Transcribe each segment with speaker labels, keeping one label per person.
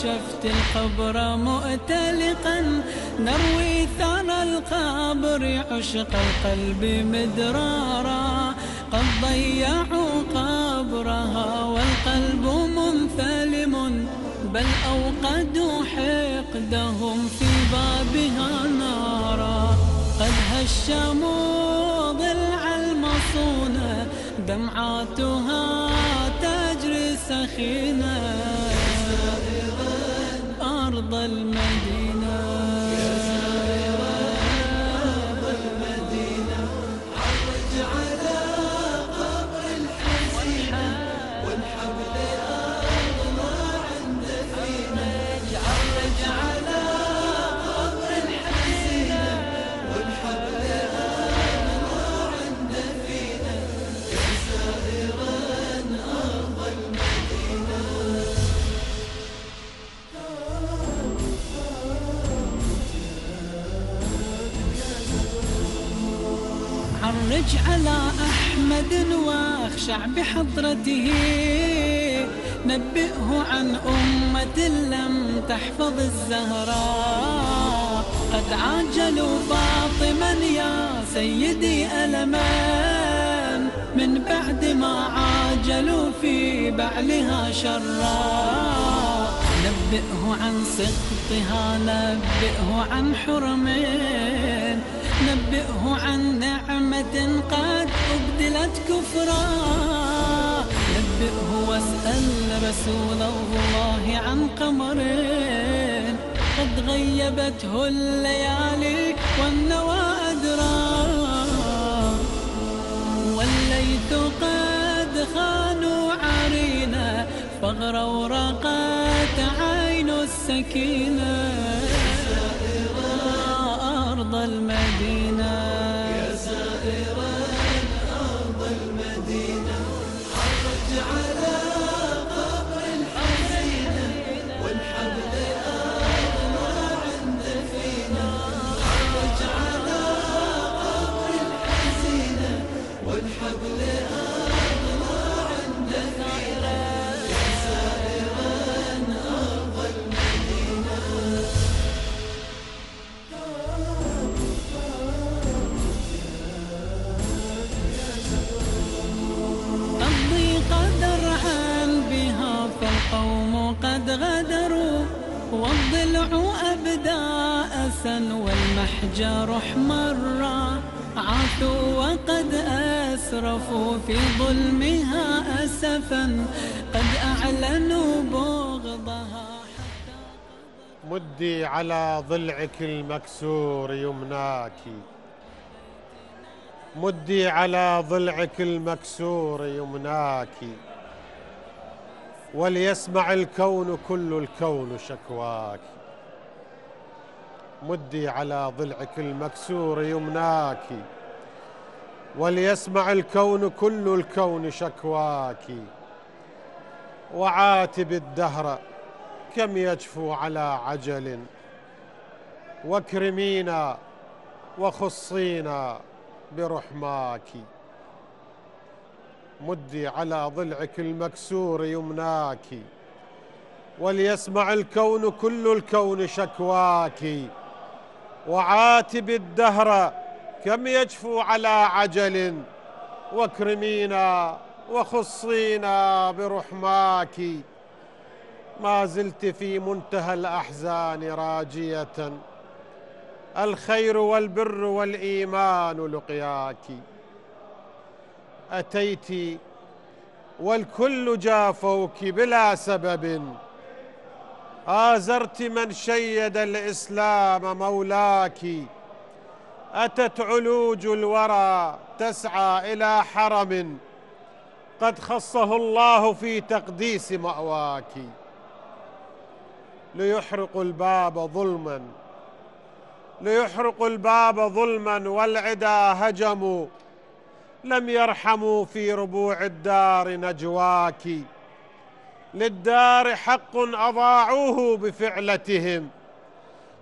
Speaker 1: كشفت القبر مؤتلقا نروي ثرى القبر عشق القلب مدرارا. قد ضيعوا قبرها والقلب منثلم بل أوقدوا حقدهم في بابها نارا. قد هشموا ضلع المصونة دمعاتها تجري سخينة. أرض على أحمد وأخشع بحضرته. نبئه عن أمة لم تحفظ الزهراء قد عاجلوا فاطما يا سيدي ألمان من بعد ما عاجلوا في بعلها شرا. نبئه عن سقطها نبئه عن حرمين نبئه عن نعمة قد أبدلت كفرا. نبئه واسأل رسول الله عن قمر قد غيبته الليالي والنوى أدرى. والليث قد خانوا عرينا فاغرورقت عين. السكينة أرض المدينة. غدروا والضلع أبدى أسا والمحجر احمرا. عاثوا وقد أسرفوا في ظلمها أسفا. قد أعلنوا بغضها
Speaker 2: مدي على ضلعك المكسور يمناك. مدي على ضلعك المكسور يمناك. وليسمع الكون كل الكون شكواك. مدي على ضلعك المكسور يمناك. وليسمع الكون كل الكون شكواك. وعاتب الدهر كم يجفو على عجل. واكرمينا وخصينا برحماك. مدي على ضلعك المكسور يمناك وليسمع الكون كل الكون شكواك. وعاتب الدهر كم يجفو على عجل واكرمينا وخصينا برحماك. ما زلت في منتهى الأحزان راجية الخير والبر والإيمان لقياك. أتيت والكل جافوك بلا سبب. آزرت من شيد الإسلام مولاك. أتت علوج الورى تسعى إلى حرم. قد خصه الله في تقديس مأواك. ليحرق الباب ظلما. ليحرق الباب ظلما والعدا هجموا. لم يرحموا في ربوع الدار نجواك. للدار حق أضاعوه بفعلتهم.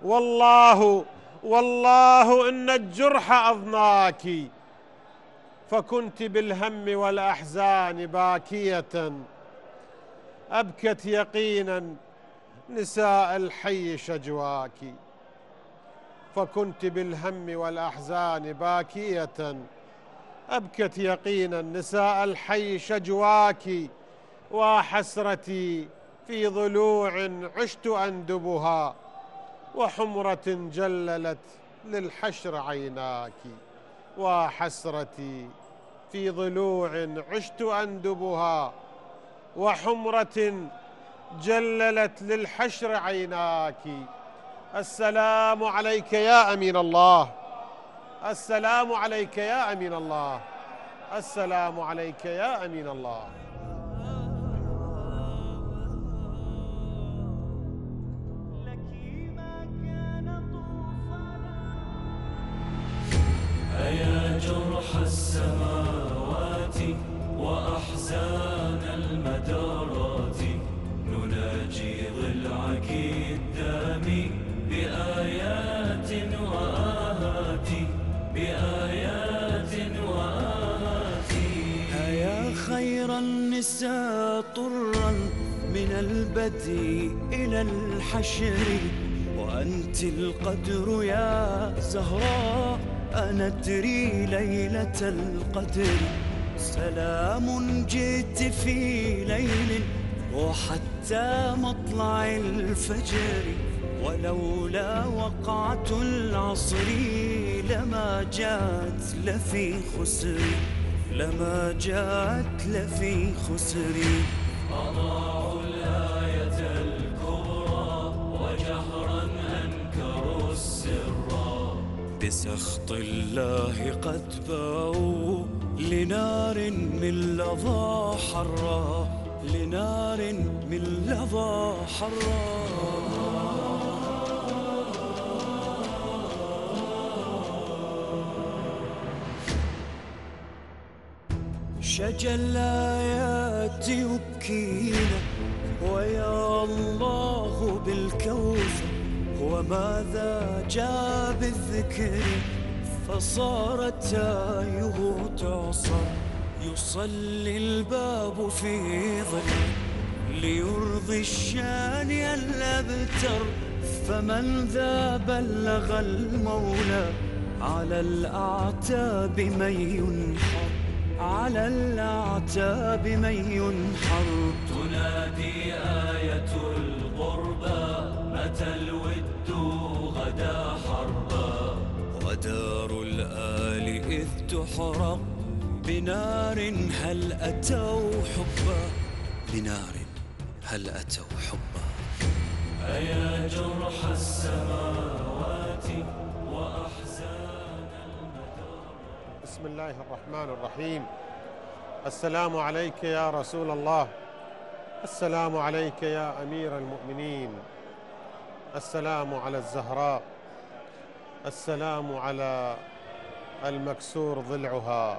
Speaker 2: والله والله إن الجرح اضناك فكنت بالهم والأحزان باكية. أبكت يقينا نساء الحي شجواك. فكنت بالهم والأحزان باكية. أبكت يقينا نساء الحي شجواك وحسرتي في ضلوع عشت أندبها وحمرة جللت للحشر عيناك وحسرتي في ضلوع عشت أندبها وحمرة جللت للحشر عيناك. السلام عليك يا أمين الله. السلام عليك يا أمين الله. السلام عليك يا أمين الله.
Speaker 3: جرح السماوات وأحزان
Speaker 4: النساء طرا من البدء إلى الحشر. وأنت القدر يا زهراء أندري ليلة القدر. سلام جئت في ليل وحتى مطلع الفجر. ولولا وقعة العصر لما جاءت لفي خسر. لما جاءت لفي خسر
Speaker 3: أضاعوا الآية الكبرى وجهرا أنكروا السر.
Speaker 4: بسخط الله قد باءوا لنار من لظى حرا. لنار من لظى حرا. شجى الآيات يبكينا ويا الله بالكوثر وماذا جاء بالذكر؟ فصارت تايه تعصر يصلي الباب في ظل ليرضي الشاني الأبتر فمن ذا بلغ المولى على الأعتاب من ينحر على الأعتاب من ينحر.
Speaker 3: تنادي آية القربى متى الود غدا حربا
Speaker 4: ودار الآل إذ تحرق بنار هل أتوا حبا؟ بنار هل أتوا حبا؟
Speaker 3: أيا جرح السماوات
Speaker 2: بسم الله الرحمن الرحيم. السلام عليك يا رسول الله. السلام عليك يا أمير المؤمنين. السلام على الزهراء. السلام على المكسور ضلعها.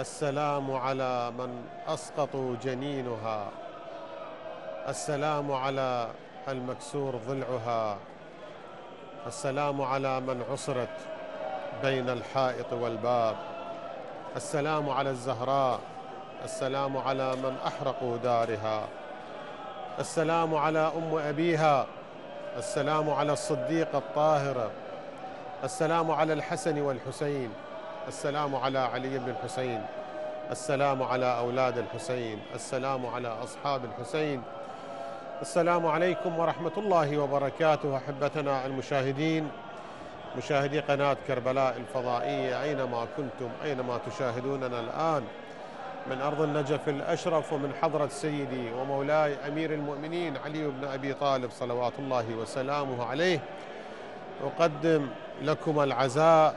Speaker 2: السلام على من اسقطوا جنينها. السلام على المكسور ضلعها. السلام على من عصرت بين الحائط والباب. السلام على الزهراء السلام على من أحرقوا دارها السلام على أم أبيها السلام على الصديقه الطاهره السلام على الحسن والحسين السلام على علي بن الحسين السلام على أولاد الحسين السلام على أصحاب الحسين. السلام عليكم ورحمة الله وبركاته أحبتنا المشاهدين. مشاهدي قناة كربلاء الفضائية أينما كنتم أينما تشاهدوننا الآن. من أرض النجف الأشرف ومن حضرة سيدي ومولاي أمير المؤمنين علي بن أبي طالب صلوات الله وسلامه عليه أقدم لكم العزاء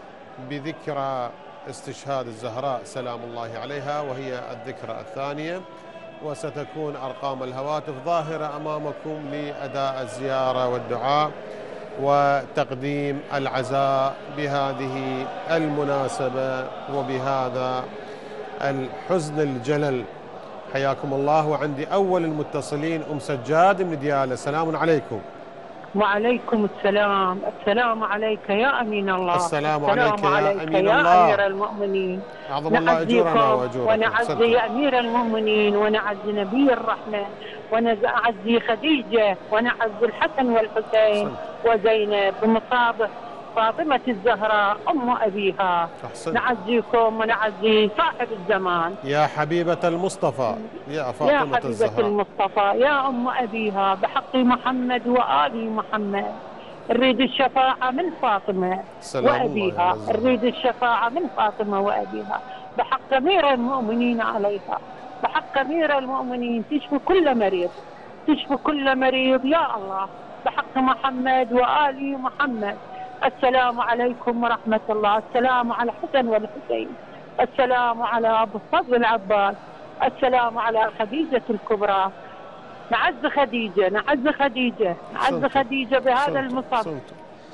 Speaker 2: بذكرى استشهاد الزهراء سلام الله عليها وهي الذكرى الثانية. وستكون أرقام الهواتف ظاهرة أمامكم لأداء الزيارة والدعاء. وتقديم العزاء بهذه المناسبة وبهذا الحزن الجلل. حياكم الله وعندي أول المتصلين أم سجاد من ديالة. سلام عليكم.
Speaker 5: وعليكم السلام. السلام عليك يا أمين الله.
Speaker 2: السلام عليك يا
Speaker 5: عليك
Speaker 2: أمين
Speaker 5: يا
Speaker 2: الله.
Speaker 5: أمير المؤمنين.
Speaker 2: أعظم الله أجورنا وأجوركم.
Speaker 5: ونعزي. أمير المؤمنين ونعزي نبي الرحمة ونعزي خديجة ونعزي الحسن والحسين وزينب بمصابة فاطمة الزهراء أم أبيها.
Speaker 2: أحسنت.
Speaker 5: نعزيكم ونعزي صاحب الزمان.
Speaker 2: يا حبيبة المصطفى يا
Speaker 5: يا
Speaker 2: فاطمة
Speaker 5: حبيبة
Speaker 2: الزهراء.
Speaker 5: المصطفى يا أم أبيها بحق محمد وآل محمد. نريد الشفاعة من فاطمة وأبيها. نريد الشفاعة من فاطمة وأبيها. بحق أمير المؤمنين عليها. بحق أمير المؤمنين تشفي كل مريض تشفي كل مريض يا الله. بحق محمد وآل محمد. السلام عليكم ورحمة الله. السلام على الحسن والحسين. السلام على أبو الفضل العباس. السلام على خديجة الكبرى. نعز خديجة نعز خديجة نعز. خديجة بهذا. المصاب.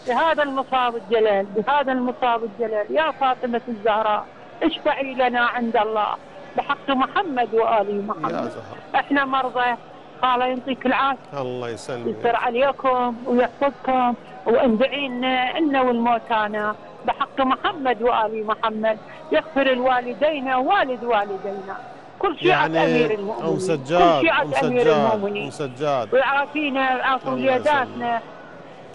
Speaker 5: بهذا المصاب الجلال بهذا المصاب الجلال. يا فاطمة الزهراء اشفعي لنا عند الله. بحق محمد
Speaker 2: يا
Speaker 5: محمد.
Speaker 2: زهراء
Speaker 5: إحنا مرضى. قال يعطيك العافية.
Speaker 2: الله يسلمك.
Speaker 5: يستر عليكم ويحفظكم وندعي لنا إنا والموتانا. بحق محمد وآل محمد. يغفر الوالدين ووالد والدينا. كل شيعة
Speaker 2: يعني
Speaker 5: أمير المؤمنين.
Speaker 2: أم سجاد
Speaker 5: كل أمير
Speaker 2: سجاد
Speaker 5: المؤمنين.
Speaker 2: سجاد.
Speaker 5: ويعافينا ويعافي وليداتنا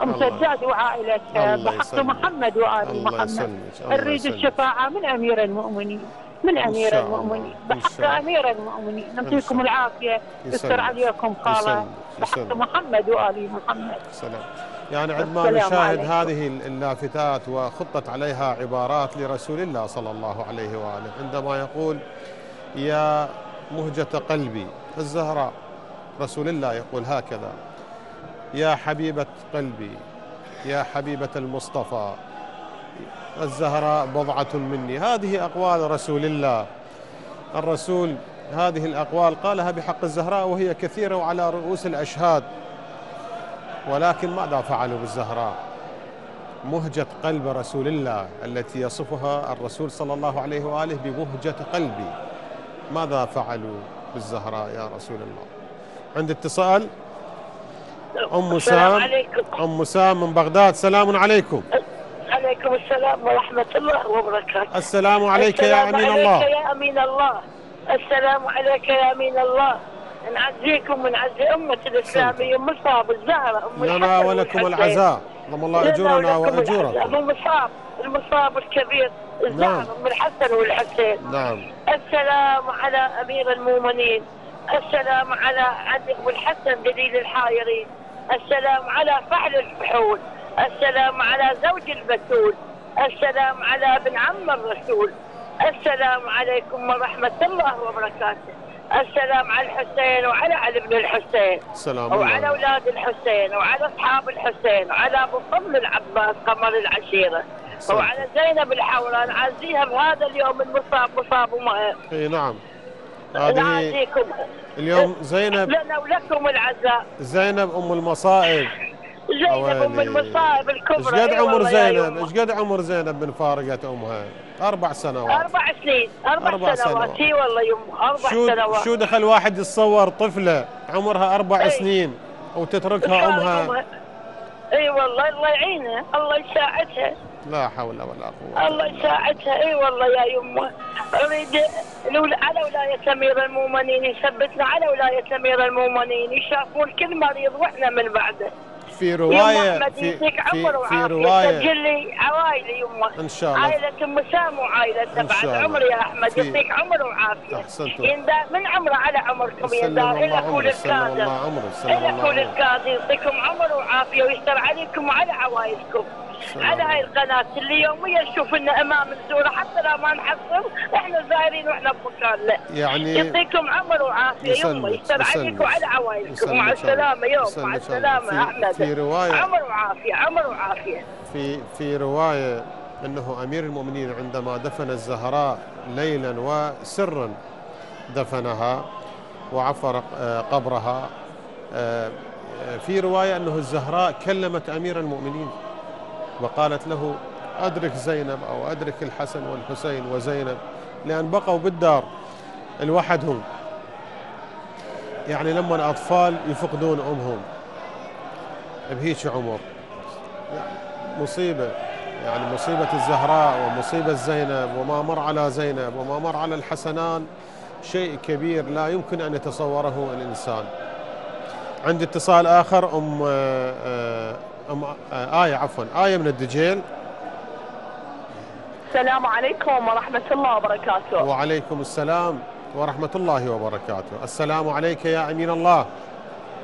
Speaker 2: الله.
Speaker 5: سجاد وعائلتها بحق. محمد
Speaker 2: الله
Speaker 5: محمد. نريد
Speaker 2: يسلمك.
Speaker 5: الشفاعة من أمير المؤمنين. من
Speaker 2: الله.
Speaker 5: المؤمنين بحق. أمير المؤمنين نعطيكم
Speaker 2: الله.
Speaker 5: العافية يستر. عليكم
Speaker 2: يسلمك.
Speaker 5: بحق. محمد وآل محمد
Speaker 2: سلام يعني عندما نشاهد. هذه اللافتات وخطت عليها عبارات لرسول الله صلى الله عليه وآله عندما يقول يا مهجة قلبي الزهراء رسول الله يقول هكذا يا حبيبة قلبي يا حبيبة المصطفى الزهراء بضعة مني. هذه أقوال رسول الله. الرسول هذه الأقوال قالها بحق الزهراء وهي كثيرة وعلى رؤوس الأشهاد. ولكن ماذا فعلوا بالزهراء؟ مهجة قلب رسول الله التي يصفها الرسول صلى الله عليه وآله بمهجة قلبي. ماذا فعلوا بالزهراء يا رسول الله؟ عند اتصال؟ أم سام أم سام من بغداد. سلام عليكم.
Speaker 5: عليكم السلام ورحمة الله وبركاته.
Speaker 2: السلام عليك يا
Speaker 5: السلام
Speaker 2: أمين
Speaker 5: عليك
Speaker 2: الله.
Speaker 5: يا أمين الله. السلام عليك يا أمين الله. نعزيكم ونعزي أمة الإسلامية مصاب الزهرة أم
Speaker 2: لنا
Speaker 5: الحسن
Speaker 2: ولكم. العزاء. ضم الله أجورنا
Speaker 5: ولكم العزاء.
Speaker 2: وأجوركم.
Speaker 5: المصاب المصاب الكبير
Speaker 2: نعم.
Speaker 5: الزهرة أم الحسن والحسين
Speaker 2: نعم.
Speaker 5: السلام على أمير المؤمنين. السلام على علي والحسن دليل الحايرين. السلام على فعل الفحول السلام على زوج البتول السلام على ابن عم الرسول السلام عليكم ورحمة الله وبركاته السلام على الحسين وعلى علي بن الحسين
Speaker 2: سلام
Speaker 5: وعلى
Speaker 2: الله.
Speaker 5: أولاد الحسين وعلى أصحاب الحسين وعلى أبو فضل العباس قمر العشيرة
Speaker 2: سلام.
Speaker 5: وعلى زينب الحوراء نعزيها بهذا اليوم المصاب مصاب أمها
Speaker 2: إي نعم. هذه
Speaker 5: نعزيكم
Speaker 2: اليوم زينب
Speaker 5: لنا ولكم العزاء.
Speaker 2: زينب أم المصائب.
Speaker 5: زينب
Speaker 2: أم.
Speaker 5: المصائب
Speaker 2: إيش
Speaker 5: الكبرى.
Speaker 2: قد
Speaker 5: إي
Speaker 2: عمر زينب. إيش قد عمر زينب من فارقة أمها؟ أربع سنوات.
Speaker 5: أربع سنين. أربع,
Speaker 2: أربع
Speaker 5: سنوات. إي والله يمه أربع
Speaker 2: شو
Speaker 5: سنوات.
Speaker 2: شو دخل واحد يتصور طفلة عمرها أربع
Speaker 5: إي.
Speaker 2: سنين وتتركها أمها؟
Speaker 5: إي والله الله يعينها. الله يساعدها.
Speaker 2: لا حول ولا قوة.
Speaker 5: الله. يساعدها. إي والله يا يمه. أريد على ولاية أمير المؤمنين يثبتنا. على ولاية أمير المؤمنين يشافون كل مريض وإحنا من بعده.
Speaker 2: في
Speaker 5: يمه أحمد
Speaker 2: في في, في
Speaker 5: وعافية
Speaker 2: رواية
Speaker 5: سجل لي عوائلي يمه
Speaker 2: إن شاء الله
Speaker 5: عائلة أم سام وعائلة
Speaker 2: إن
Speaker 5: بعد. عمر يا
Speaker 2: أحمد
Speaker 5: يعطيك عمر وعافية
Speaker 2: أحسنتم.
Speaker 5: يندى من عمره على عمركم يندى
Speaker 2: الله
Speaker 5: إلى كل
Speaker 2: إلى الله
Speaker 5: كل الكادر يعطيكم عمر وعافية ويستر عليكم وعلى عوائلكم.
Speaker 6: على هاي القناة اللي يوميا نشوف لنا أمام الزوره حتى لو ما نحصل إحنا زايرين وإحنا بمكاننا
Speaker 2: يعني
Speaker 6: يعطيكم عمر وعافية
Speaker 2: يسلمك،
Speaker 6: يما يستر عليك
Speaker 2: يسلمك.
Speaker 6: وعلى عوائلكم مع
Speaker 2: الله.
Speaker 6: السلامة يوم مع
Speaker 2: الله.
Speaker 6: السلامة
Speaker 2: في- رواية-
Speaker 6: عمر وعافية عمر وعافية.
Speaker 2: في في رواية إنه أمير المؤمنين عندما دفن الزهراء ليلا وسرا دفنها وعفر آه، قبرها. آه، في رواية أنه الزهراء كلمت أمير المؤمنين وقالت له أدرك زينب أو أدرك الحسن والحسين وزينب لأن بقوا بالدار لوحدهم يعني لما اطفال يفقدون أمهم. بهيك عمر. مصيبة يعني مصيبة الزهراء ومصيبة زينب وما مر على زينب وما مر على الحسنان شيء كبير لا يمكن أن يتصوره الإنسان. عندي اتصال آخر أم أم آية عفوا آية من الدجيل.
Speaker 6: السلام عليكم ورحمة الله وبركاته.
Speaker 2: وعليكم السلام ورحمة الله وبركاته. السلام عليك يا أمين الله.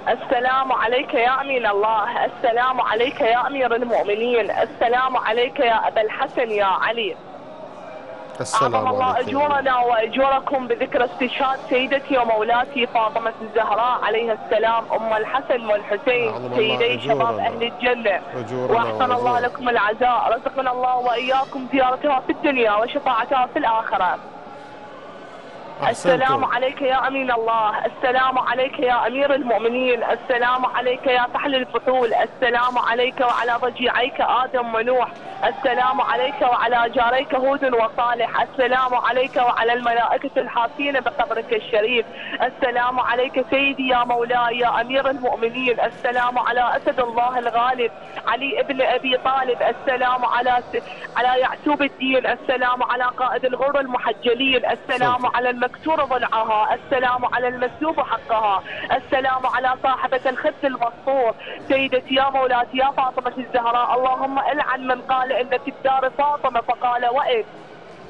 Speaker 6: السلام عليك يا أمين الله. السلام عليك يا أمير المؤمنين. السلام عليك يا أبا الحسن يا علي.
Speaker 2: السلام
Speaker 6: أعظم الله أجورنا وأجوركم بذكر استشهاد سيدتي ومولاتي فاطمة الزهراء عليها السلام أم الحسن والحسين سيدي شباب. أهل الجنة. وأحسن الله. لكم العزاء. رزقنا الله وإياكم زيارتها في الدنيا وشفاعتها في الآخرة. السلام عليك يا أمين الله. السلام عليك يا أمير المؤمنين. السلام عليك يا فحل الفحول. السلام عليك وعلى ضجيعيك آدم ونوح. السلام عليك وعلى جاريك هود وصالح. السلام عليك وعلى الملائكة الحافين بقبرك الشريف. السلام عليك سيدي يا مولاي يا أمير المؤمنين. السلام على أسد الله الغالب علي ابن أبي طالب. السلام على س... على يعسوب الدين. السلام على قائد الغر المحجلين. السلام
Speaker 2: صوتك.
Speaker 6: على المكسور ضلعها. السلام على المسلوب حقها. السلام على صاحبة الخد المسطور سيدتي يا مولاتي يا فاطمة الزهراء. اللهم العن من قال إن في الدار فاطمة فقال وإن؟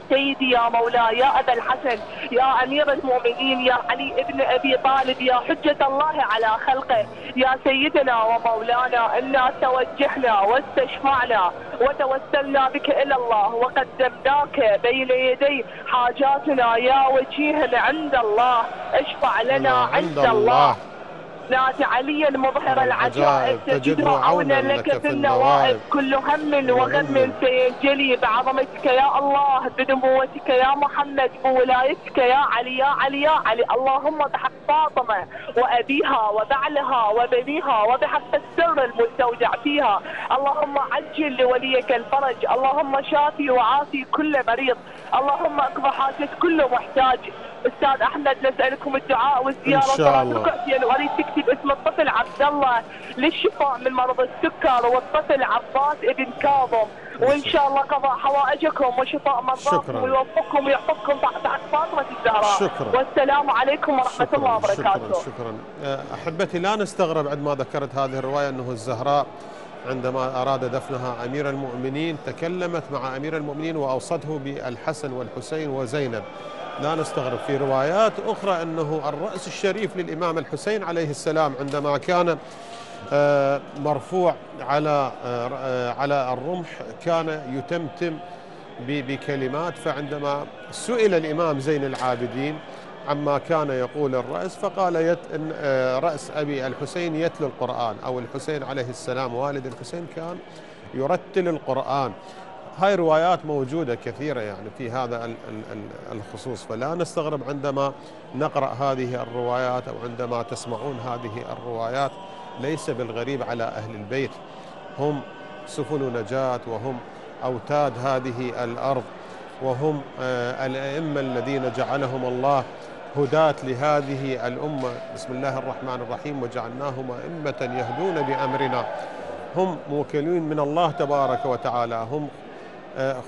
Speaker 6: سيدي يا مولاي يا أبا الحسن يا أمير المؤمنين يا علي ابن أبي طالب يا حجة الله على خلقه يا سيدنا ومولانا إنا توجهنا واستشفعنا وتوسلنا بك إلى الله وقدمناك بين يدي حاجاتنا يا وجيه عند الله اشفع لنا عند الله. نادي عليا مظهر العجائب تجده عونا لك في النوائب كل هم وغم سينجلي بعظمتك يا الله بنبوتك يا محمد بولايتك يا علي يا علي يا علي. اللهم بحق فاطمة وأبيها وبعلها وبنيها وبحق السر المستودع فيها. اللهم عجل لوليك الفرج. اللهم شافي وعافي كل مريض. اللهم اقضى حاجة كل محتاج. أستاذ أحمد نسألكم الدعاء والزيارة.
Speaker 2: إن شاء الله.
Speaker 6: الكعبية واريد تكتب اسم الطفل عبد الله للشفاء من مرض السكر والطفل عباس ابن كاظم. وإن شاء الله قضاء حوائجكم وشفاء مرضاكم. ويوفقكم ويحفظكم تحت فاطمة الزهراء.
Speaker 2: شكراً.
Speaker 6: والسلام عليكم ورحمة الله
Speaker 2: شكرا
Speaker 6: وبركاته.
Speaker 2: شكرا شكرا. آه، أحبتي لا نستغرب عندما ذكرت هذه الرواية أنه الزهراء عندما أراد دفنها أمير المؤمنين تكلمت مع أمير المؤمنين وأوصته بالحسن والحسين وزينب. لا نستغرب في روايات أخرى أنه الرأس الشريف للإمام الحسين عليه السلام عندما كان آه، مرفوع على آه، على الرمح كان يتمتم بكلمات فعندما سئل الإمام زين العابدين عما كان يقول الرأس فقال يت إن آه، رأس أبي الحسين يتلو القرآن أو الحسين عليه السلام والد الحسين كان يرتل القرآن. هاي روايات موجودة كثيرة يعني في هذا ال- ال- ال- الخصوص فلا نستغرب عندما نقرأ هذه الروايات أو عندما تسمعون هذه الروايات. ليس بالغريب على أهل البيت هم سفن نجاة وهم أوتاد هذه الأرض وهم آه، الأئمة الذين جعلهم الله هداة لهذه الأمة. بسم الله الرحمن الرحيم. وجعلناهم أئمة يهدون بأمرنا. هم موكلين من الله تبارك وتعالى. هم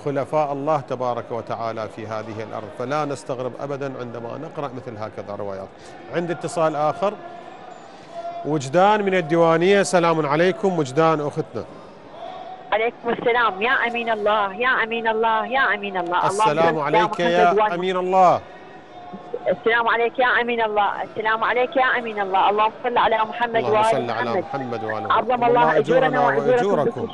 Speaker 2: خلفاء الله تبارك وتعالى في هذه الأرض. فلا نستغرب أبدا عندما نقرأ مثل هكذا روايات. عند اتصال آخر. وجدان من الديوانية سلام عليكم. وجدان أختنا.
Speaker 7: عليكم السلام. يا أمين الله يا أمين الله يا أمين الله.
Speaker 2: السلام عليك يا أمين الله.
Speaker 8: السلام عليك يا أمين الله. السلام عليك يا أمين الله. اللهم صل على محمد
Speaker 2: اللهم
Speaker 8: وآل
Speaker 2: صل على
Speaker 8: محمد.
Speaker 2: وعلى محمد.
Speaker 8: عظم الله أجورنا وأجوركم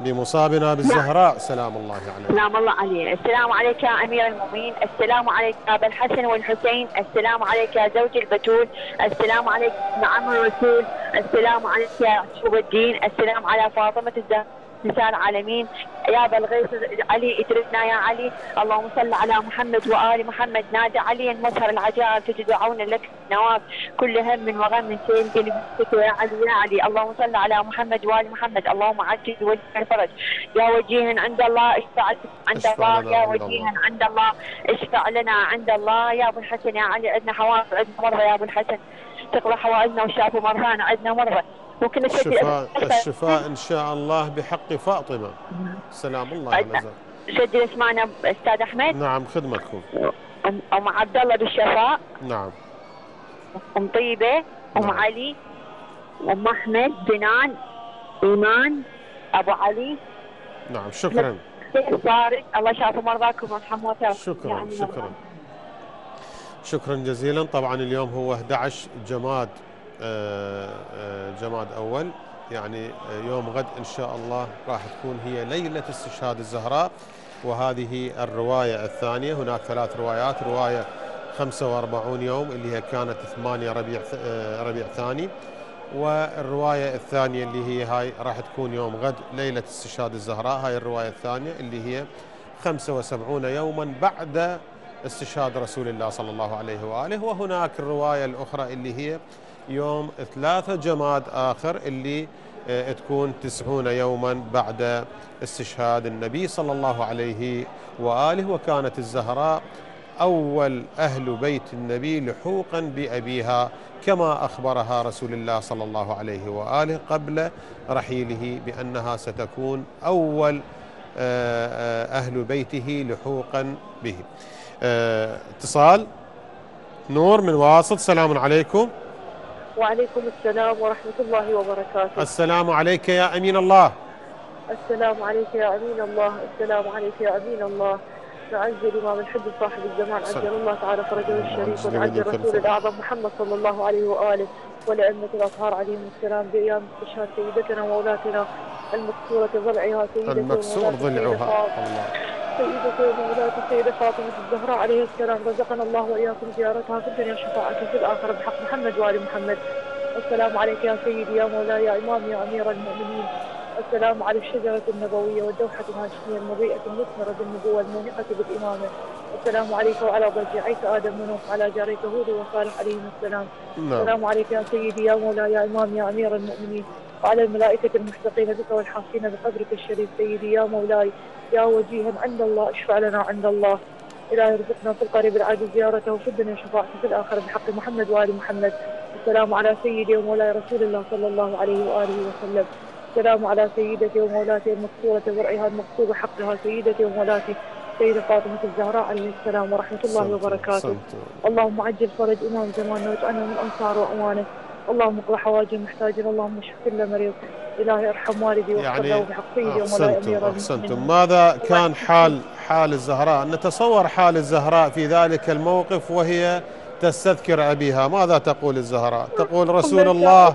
Speaker 2: بمصابنا بالزهراء. سلام الله عليه
Speaker 8: سلام الله عليه السلام عليك يا أمير المؤمنين. السلام عليك يا أبا الحسن والحسين. السلام عليك يا زوج البتول. السلام عليك يا عم الرسول. السلام عليك يا شوب الدين. السلام على فاطمة الزهراء. نساء العالمين يا أبا الغيث علي ادركنا يا علي. اللهم صل على محمد وآل محمد. نادى علي مظهر العجائب. تدعون لك نواب. كل هم وغم قلبك يا علي يا علي. اللهم صل على محمد وآل محمد. اللهم عجل وجه الفرج. يا وجيه عند الله اشفع عند الله يا
Speaker 2: عند
Speaker 8: وجيه
Speaker 2: الله.
Speaker 8: عند الله اشفع لنا. عند الله يا أبو الحسن يا علي عندنا حوائج عندنا مرضى يا أبو الحسن. تقضى حوائجنا وشافوا مرضانا عندنا مرضى ممكن
Speaker 2: الشفاء الشفاء إن شاء الله بحق فاطمة. سلام الله على زوج
Speaker 8: سجل اسمعنا أستاذ أحمد.
Speaker 2: نعم خدمتكم.
Speaker 8: ام عبد الله بالشفاء.
Speaker 2: نعم.
Speaker 8: أم طيبة. أم
Speaker 2: نعم.
Speaker 8: علي. أم أحمد. بنان إيمان. أبو علي.
Speaker 2: نعم شكرا.
Speaker 8: صارت الله شاف مرضاكم ويرحم موتاكم
Speaker 2: شكرا
Speaker 8: يعني
Speaker 2: شكرا. شكرا جزيلا. طبعا اليوم هو 11 جماد جماد أول. يعني آه، يوم غد إن شاء الله راح تكون هي ليلة استشهاد الزهراء وهذه الرواية الثانية. هناك ثلاث روايات. رواية 45 يوم اللي هي كانت 8 ربيع آه، ربيع ثاني. والرواية الثانية اللي هي هاي راح تكون يوم غد ليلة استشهاد الزهراء. هاي الرواية الثانية اللي هي 75 يوما بعد استشهاد رسول الله صلى الله عليه وآله. وهناك الرواية الأخرى اللي هي يوم ثلاثة جماد آخر اللي آه، تكون تسعون يوما بعد استشهاد النبي صلى الله عليه وآله. وكانت الزهراء أول أهل بيت النبي لحوقا بأبيها كما أخبرها رسول الله صلى الله عليه وآله قبل رحيله بأنها ستكون أول آه، آه، أهل بيته لحوقا به. اتصال نور من واسط سلام عليكم.
Speaker 9: وعليكم السلام ورحمة الله وبركاته.
Speaker 2: السلام عليك يا أمين الله.
Speaker 9: السلام عليك يا أمين الله. السلام عليك يا أمين الله. نعجل إمام الحج صاحب الزمان عجل الله تعالى فرجه الشريف
Speaker 2: عجل
Speaker 9: ونعجل
Speaker 2: وليك
Speaker 9: رسول
Speaker 2: الفرج.
Speaker 9: الأعظم محمد صلى الله عليه وآله ولأئمة الأطهار عليهم السلام بأيام استشهاد سيدتنا ومولاتنا المكسورة ضلعها سيدة
Speaker 2: المكسور ضلعها. الله.
Speaker 9: سيدة ومولاة السيدة فاطمة الزهراء عليه السلام. رزقنا الله وإياكم زيارتها في الدنيا شفاعة في الآخرة. بحق محمد وآل محمد. السلام عليك يا سيدي يا مولاي يا إمام يا أمير المؤمنين. السلام على الشجرة النبوية والدوحة الهاشمية المضيئة المثمرة بالنبوة المونقة بالإمامة. السلام عليك وعلى ضجيعيك آدم ونوح على جاريك هود وصالح عليهم السلام.
Speaker 2: نعم.
Speaker 9: السلام عليك يا سيدي يا مولاي يا إمام يا أمير المؤمنين. وعلى الملائكة المحتقين بك والحافين بقدرك الشريف سيدي يا مولاي. يا وجيها عند الله اشفع لنا عند الله. إلهي ارزقنا في القريب العاجل زيارته في الدنيا شفاعته في الآخرة بحق محمد وآل محمد. السلام على سيدي ومولاي رسول الله صلى الله عليه وآله وسلم. السلام على سيدتي ومولاتي المكسورة ورعها المقصود حقها سيدتي ومولاتي سيدة فاطمة الزهراء عليه السلام ورحمة الله
Speaker 2: أحسنت،
Speaker 9: وبركاته.
Speaker 2: أحسنت.
Speaker 9: اللهم عجل فرج إمام زماننا واجعلنا من أنصار وأمانه. اللهم اقضى حوائج المحتاجين اللهم اشف كل مريض. إلهي ارحم والدي واغفر
Speaker 2: يعني
Speaker 9: له بحق سيدي ومولاي
Speaker 2: أحسنتم
Speaker 9: أمير
Speaker 2: أحسنتم. ماذا كان حال حال الزهراء؟ نتصور حال الزهراء في ذلك الموقف وهي تستذكر أبيها. ماذا تقول الزهراء؟ تقول رسول الله.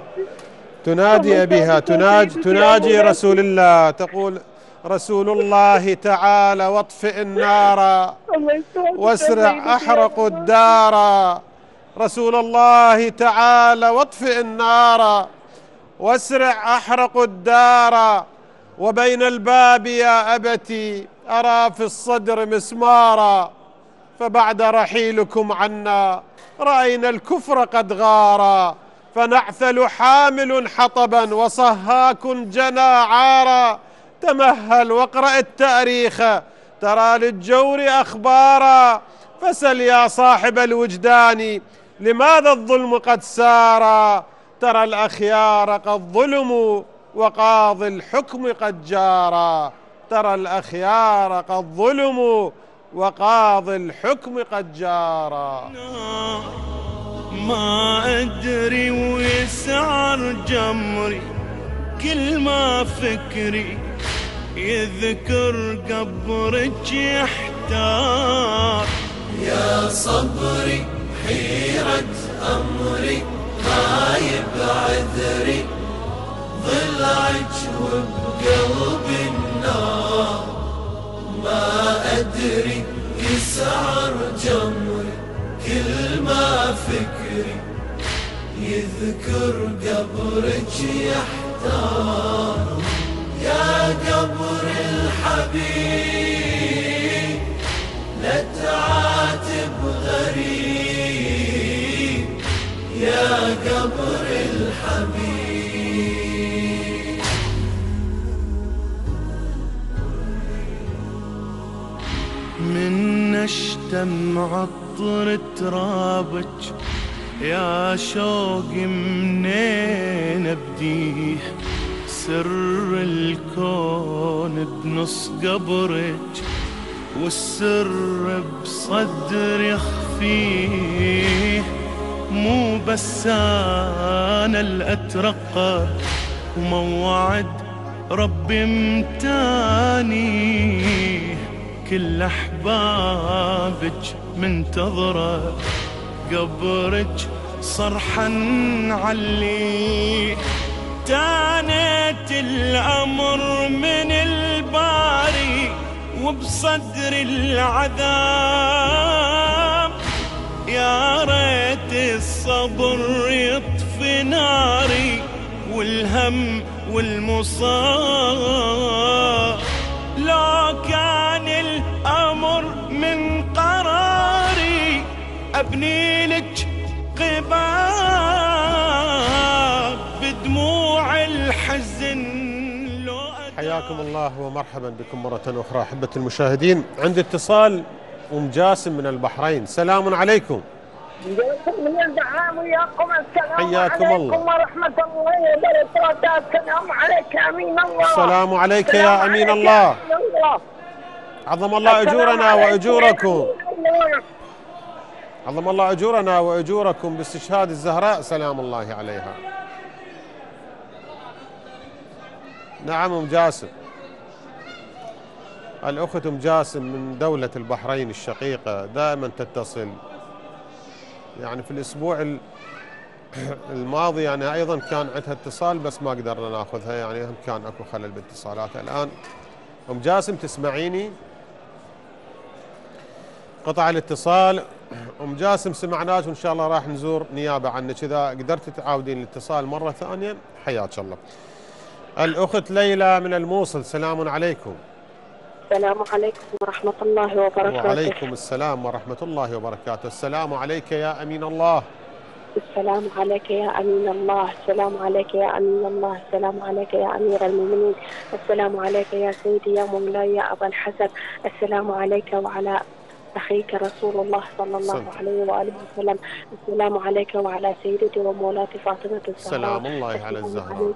Speaker 2: تنادي أبيها تناجي, تناجي رسول الله. تقول رسول الله تعالى واطفئ النار.
Speaker 9: الله
Speaker 2: واسرع أحرق الدار. رسول الله تعالى واطفئ النار. واسرع أحرق الدار وبين الباب يا أبتي أرى في الصدر مسمارا فبعد رحيلكم عنا رأينا الكفر قد غارا فنعثل حامل حطبا وصهاك جنى عارا. تمهل واقرأ التاريخ ترى للجور أخبارا فسل يا صاحب الوجدان لماذا الظلم قد سارا؟ ترى الأخيار قد ظلموا وقاضي الحكم قد جارا. ترى الأخيار قد ظلموا وقاضي الحكم قد جارا.
Speaker 3: ما أدري ويسعر جمري كل ما فكري يذكر قبرك يحتار. يا
Speaker 10: صبري حيرة أمري. غايب عذري ضلعك وبقلبي النار. ما أدري يسعر جمري كل ما فكري يذكر قبرك يحتار. يا قبر الحبيب لا تعاتب غريب. يا قبر الحبيب
Speaker 3: من اشتم عطر ترابك يا شوق منين أبديه؟ سر الكون بنص قبرك والسر بصدري اخفيه مو بس أنا الاترقى وموعد ربي امتاني كل أحبابك منتظرة قبرك صرحا علي. تانيت الأمر من الباري وبصدر العذاب. يا ريت الصبر يطفي ناري والهم والمصاب. لو كان الأمر من قراري أبني لك قباب بدموع الحزن.
Speaker 2: حياكم الله ومرحبا بكم مرة أخرى أحبة المشاهدين. عندي اتصال أم جاسم من البحرين. سلام عليكم. حياكم الله.
Speaker 5: ورحمة الله. وبركاته السلام عليك يا أمين الله
Speaker 2: السلام عليك يا أمين الله. عظم الله أجورنا وأجوركم. عظم الله أجورنا وأجوركم باستشهاد الزهراء. سلام الله عليها. نعم أم جاسم. الأخت أم جاسم من دولة البحرين الشقيقة دائما تتصل. يعني في الأسبوع ال- الماضي يعني أيضا كان عندها اتصال بس ما قدرنا نأخذها. يعني هم كان أكو خلل باتصالاتها الآن أم جاسم تسمعيني؟ قطع الاتصال. أم جاسم سمعناك وإن شاء الله راح نزور نيابة عنك. إذا قدرت تعاودين الاتصال مرة ثانية حياك الله. الأخت ليلى من الموصل سلام عليكم.
Speaker 7: السلام عليكم ورحمة الله وبركاته.
Speaker 2: وعليكم السلام ورحمة الله وبركاته، السلام عليك يا أمين الله.
Speaker 7: السلام عليك يا أمين الله. السلام عليك يا أمين الله. السلام عليك يا أمير المؤمنين. السلام عليك يا سيدي يا مولاي يا أبا الحسن. السلام عليك وعلى أخيك رسول الله صلى الله
Speaker 2: صدق.
Speaker 7: عليه وآله وسلم. السلام عليك وعلى سيدتي ومولاتي فاطمة الزهراء.
Speaker 2: سلام الله على الزهراء.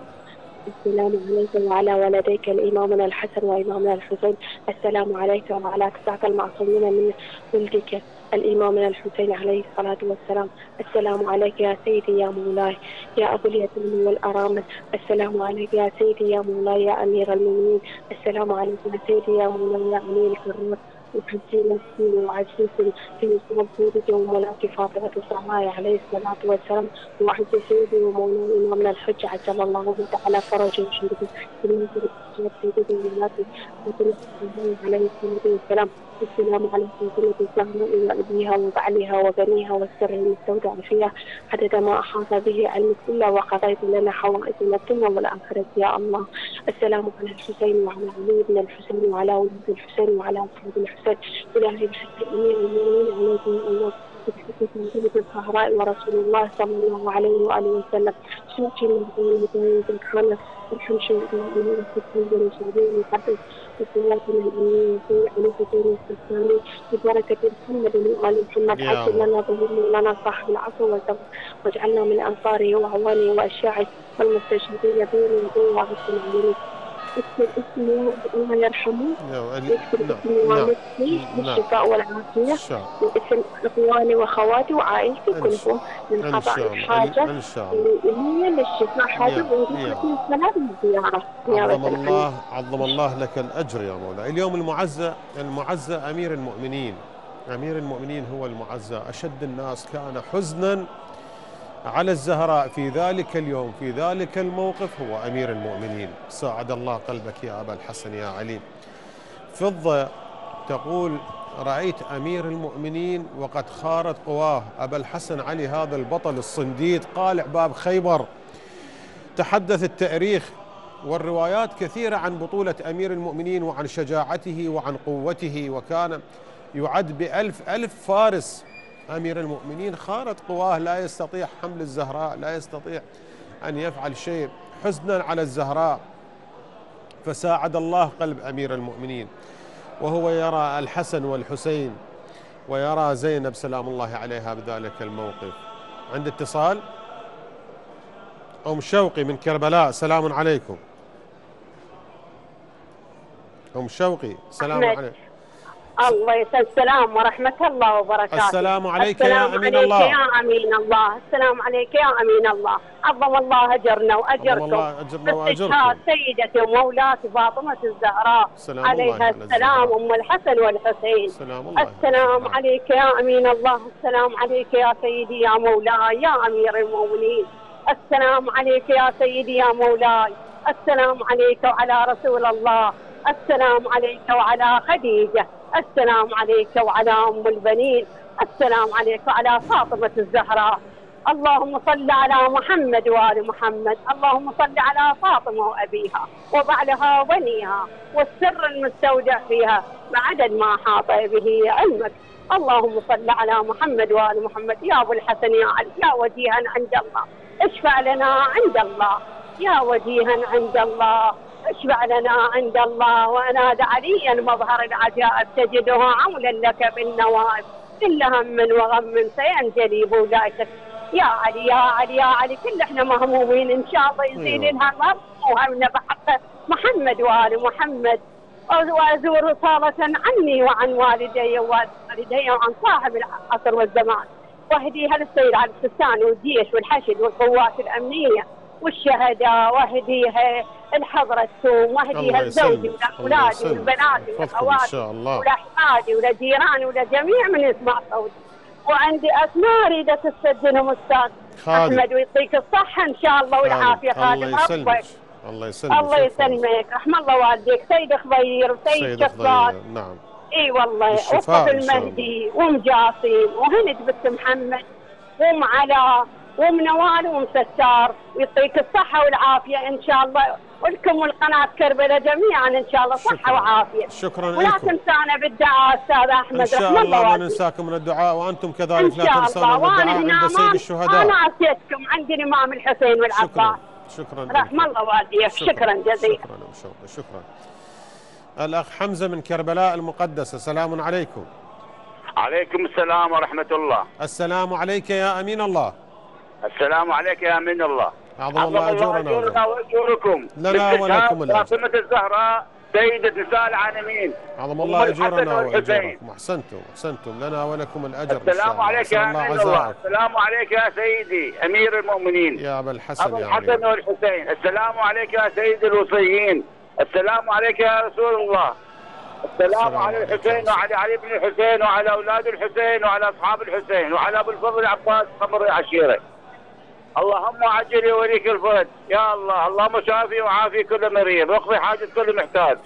Speaker 7: السلام عليك وعلى ولديك الإمامنا الحسن وإمامنا الحسين. السلام عليك وعلى تسعة المعصومين من ولدك الإمامنا الحسين عليه الصلاة والسلام. السلام عليك يا سيدي يا مولاي يا أبو اليتيم والأرامل. السلام عليك يا سيدي يا مولاي يا أمير المؤمنين. السلام عليك يا سيدي يا مولاي يا أمير الكرام وحجي مسكين وعزيز في اسلام سيدتي ومولاتي فاطمة الزهراء عليه الصلاة والسلام. وعزي سيدي ومولاي إمامنا الحج. عجل الله تعالى فرجه وشرفه سيدتي ومولاتي فاطمة الزهراء عليه الصلاة والسلام. السلام عليكم سيدة الزهراء وأبيها وبعلها وبنيها والسر المستودع فيها عدد ما أحاط به علمك كله وقضيت لنا حوائجنا الدنيا والآخرة يا الله. السلام على الحسين وعلى علي بن الحسين وعلى ولد الحسين وعلى أصحاب الحسين إلهي بحق أمير المؤمنين عليكم الله بحق الزهراء ورسول الله صلى الله عليه وآله وسلم. شوفي من بين مدينة الخلف ارحم شهداء من وشهداء المقدس الأمين وسيء على حسين السلطاني ببركة محمد وآل محمد
Speaker 2: الله.
Speaker 7: لنا ظهور لنا صاحب والزمن واجعلنا من أنصاره وعوانه وأشياعه والمستشهدين بين يديه وعصر عليه اكتب اسمه الله يرحمه
Speaker 2: نعم
Speaker 7: اسمي والدتي. بالشفاء
Speaker 2: شاء
Speaker 7: واسم اخواني واخواتي وعائلتي كلهم من قضاء
Speaker 2: الله
Speaker 7: هي للشفاء. السلام والزيارة يا
Speaker 2: عظم الله عظم الله لك الاجر يا مولاي اليوم المعزى المعزى امير المؤمنين أمير المؤمنين هو المعزى أشد الناس كان حزنا على الزهراء في ذلك اليوم في ذلك الموقف هو أمير المؤمنين. ساعد الله قلبك يا أبا الحسن يا علي. فضة تقول رأيت أمير المؤمنين وقد خارت قواه. أبا الحسن علي هذا البطل الصنديد قالع باب خيبر. تحدث التأريخ والروايات كثيرة عن بطولة أمير المؤمنين وعن شجاعته وعن قوته وكان يعد بألف ألف فارس أمير المؤمنين خارت قواه لا يستطيع حمل الزهراء لا يستطيع أن يفعل شيء. حزنا على الزهراء فساعد الله قلب أمير المؤمنين. وهو يرى الحسن والحسين ويرى زينب سلام الله عليها بذلك الموقف. عند اتصال؟ أم شوقي من كربلاء سلام عليكم. أم شوقي سلام. عليكم
Speaker 11: الله يسلم السلام ورحمة الله وبركاته.
Speaker 2: السلام عليك يا
Speaker 11: السلام
Speaker 2: أمين
Speaker 11: عليك
Speaker 2: الله.
Speaker 11: يا أمين الله. السلام عليك يا أمين الله. عظم الله أجرنا وأجركم.
Speaker 2: الله أجرنا وأجركم.
Speaker 11: سيدتي ومولاتي فاطمة الزهراء.
Speaker 2: سلام الله
Speaker 11: عليها
Speaker 2: على
Speaker 11: السلام. أم الحسن والحسين.
Speaker 2: سلام الله
Speaker 11: السلام عليك يا أمين الله. السلام عليك يا سيدي يا مولاي يا أمير المؤمنين. السلام عليك يا سيدي يا مولاي. السلام عليك وعلى رسول الله. السلام عليك وعلى خديجة. السلام عليك وعلى أم البنين. السلام عليك وعلى فاطمة الزهراء. اللهم صل على محمد وآل محمد. اللهم صل على فاطمة وأبيها وبعلها وبنيها والسر المستودع فيها بعدد ما حاط به علمك. اللهم صل على محمد وآل محمد. يا أبو الحسن يا علي يا وجيها عند الله. اشفع لنا عند الله. يا وجيها عند الله. اشفع لنا عند الله ونادى عليا مظهر العجائب تجده عونا لك بالنوائب. كل هم وغم سينجلي بولايتك يا علي يا علي يا علي كل إحنا مهمومين. إن شاء الله يزيل
Speaker 2: أيوة.
Speaker 11: الهم وهمنا بحق محمد وآل محمد. وأزور رسالة عني وعن والدي ووالدي وعن صاحب العصر والزمان. واهديها للسيد عبد السستان والجيش والحشد والقوات الأمنية. والشهداء واهديها الحضرة واهديها لزوجي
Speaker 2: يسلمك.
Speaker 11: ولبناتي
Speaker 2: إن الله.
Speaker 11: ولاحفادي ولجيراني ولجميع من يسمع صوتي. وعندي اسماء اريد تسجلهم أستاذ
Speaker 2: خادم.
Speaker 11: أحمد ويعطيك الصحة إن شاء الله والعافية. خادم
Speaker 2: الله يسلمك الله يسلمك
Speaker 11: الله يسلمك. رحم الله والديك. سيد خضير وسيد
Speaker 2: خضير نعم.
Speaker 11: إي والله وقف
Speaker 2: إن
Speaker 11: المهدي وأم جاسم وهند بنت محمد وأم علاء. وام نوال وام ستار. ويعطيك الصحة والعافية إن شاء الله. ولكم والقناة كربلاء جميعا إن شاء الله صحة
Speaker 2: شكراً.
Speaker 11: وعافية.
Speaker 2: شكرا
Speaker 11: ولا
Speaker 2: لكم.
Speaker 11: تنسانا بالدعاء أستاذ أحمد.
Speaker 2: إن شاء
Speaker 11: رحم
Speaker 2: الله ما. ننساكم من الدعاء وأنتم
Speaker 11: إن
Speaker 2: كذلك لا تنسونا
Speaker 11: الله.
Speaker 2: من
Speaker 11: وأنا
Speaker 2: الدعاء عند سيد الشهداء.
Speaker 11: أنا أسيتكم عند الإمام الحسين والعباس.
Speaker 2: شكرا. شكرا
Speaker 11: رحم. الله والديك. شكرا. جزيلا.
Speaker 2: شكرا شوقي شكرا. الأخ حمزة من كربلاء المقدسة. سلام عليكم.
Speaker 12: عليكم السلام ورحمة الله.
Speaker 2: السلام عليك يا أمين الله.
Speaker 12: السلام عليك يا أمين الله.
Speaker 2: عظم الله
Speaker 12: أجورنا.
Speaker 2: وأجوركم. لنا ولكم الأجر.
Speaker 12: فاطمة الزهراء سيدة نساء العالمين.
Speaker 2: عظم الله
Speaker 12: أجورنا.
Speaker 2: وأجوركم. أحسنتم أحسنتم. لنا ولكم الأجر
Speaker 12: السلام. عليك يا
Speaker 2: الله
Speaker 12: أمين الله. السلام عليك يا سيدي أمير المؤمنين.
Speaker 2: يا أبا الحسن
Speaker 12: أبو
Speaker 2: يا
Speaker 12: الحسن والحسين. السلام عليك يا سيد الوصيين. السلام عليك يا رسول الله. السلام على الحسين وعلى علي بن الحسين وعلى أولاد الحسين وعلى أصحاب الحسين وعلى أبو الفضل عباس قمر عشيره اللهم عجل وليك الفرج يا الله اللهم شافي وعافي كل مريض. واقضي حاجة كل محتاج.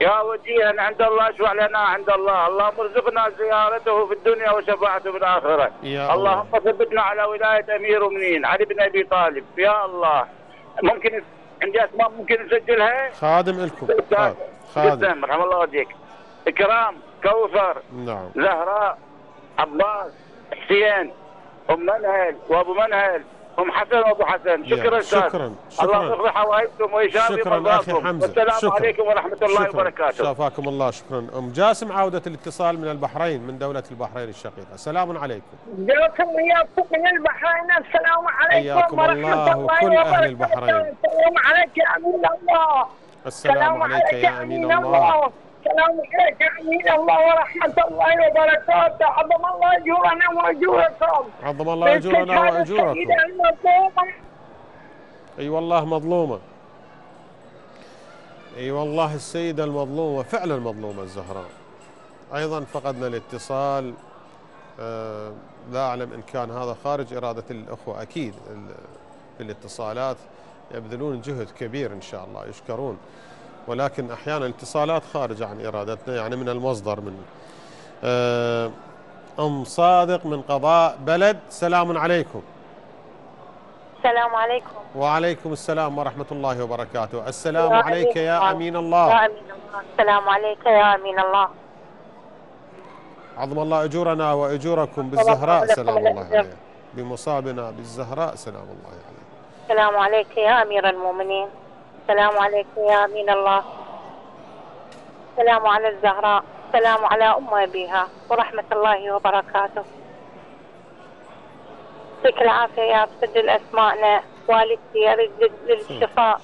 Speaker 12: يا وجيها عند الله اشفع لنا عند الله. اللهم ارزقنا زيارته في الدنيا وشفاعته في الآخرة.
Speaker 2: يا الله.
Speaker 12: اللهم ثبتنا على ولاية أمير المؤمنين. علي بن أبي طالب. يا الله. ممكن عندي أسماء ممكن نسجلها؟
Speaker 2: خادم لكم خادم. خادم.
Speaker 12: رحم الله والديك إكرام كوثر
Speaker 2: نعم.
Speaker 12: زهراء عباس حسين أم منهل وأبو منهل ام حسن وابو حسن. شكرا أستاذ
Speaker 2: شكراً، شكراً.
Speaker 12: الله يقضي حوائجكم ويشافي
Speaker 2: شكرا أخي
Speaker 12: مرضاكم
Speaker 2: حمزة.
Speaker 12: والسلام
Speaker 2: شكرا.
Speaker 12: عليكم ورحمة الله
Speaker 2: شكراً.
Speaker 12: وبركاته.
Speaker 2: شافاكم الله شكرا. أم جاسم عودة الاتصال من البحرين من دولة البحرين الشقيقة. سلام عليكم.
Speaker 13: جاكم وياكم من البحرين. السلام عليكم ورحمة
Speaker 2: الله
Speaker 13: الله
Speaker 2: وكل أهل
Speaker 13: وبركاته.
Speaker 2: البحرين.
Speaker 13: السلام عليك يا أمين الله.
Speaker 2: السلام عليك يا أمين الله.
Speaker 13: السلام عليك. يا أمين الله ورحمة الله وبركاته. عظم الله أجورنا وأجوركم.
Speaker 2: عظم الله أجورنا
Speaker 13: باستشهاد
Speaker 2: وأجوركم.
Speaker 13: السيدة المظلومة.
Speaker 2: أي والله مظلومة. أي والله السيدة المظلومة فعلا مظلومه الزهراء. أيضا فقدنا الاتصال. آه، لا أعلم إن كان هذا خارج إرادة الأخوة. أكيد في الاتصالات يبذلون جهد كبير إن شاء الله يشكرون. ولكن أحيانا الاتصالات خارجة عن إرادتنا يعني من المصدر من آه، أم صادق من قضاء بلد سلام عليكم.
Speaker 14: السلام عليكم.
Speaker 2: وعليكم السلام ورحمة الله وبركاته. السلام
Speaker 14: يا
Speaker 2: عليك يا
Speaker 14: الله.
Speaker 2: أمين
Speaker 14: يا
Speaker 2: الله
Speaker 14: أمين الله. السلام عليك يا أمين الله.
Speaker 2: عظم الله أجورنا وأجوركم بالزهراء سلام الله. عليه بمصابنا بالزهراء سلام الله عليه
Speaker 14: السلام عليك يا أمير المؤمنين. السلام عليك يا أمين الله. السلام على الزهراء. السلام على أم أبيها. ورحمة الله وبركاته. يعطيك العافية يا تسجل أسماءنا والدتي أريد للشفاء.